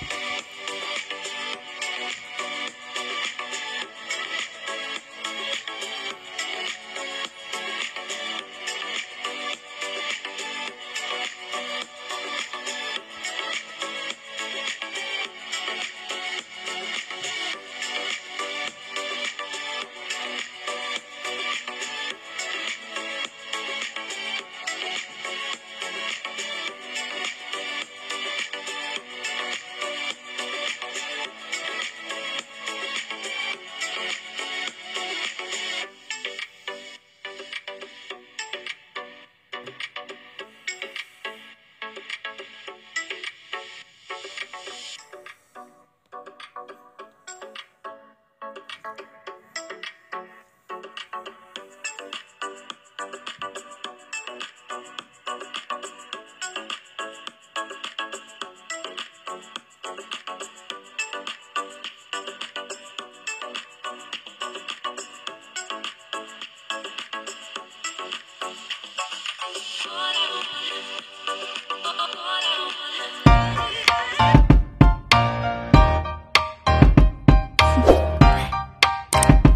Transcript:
Thank you.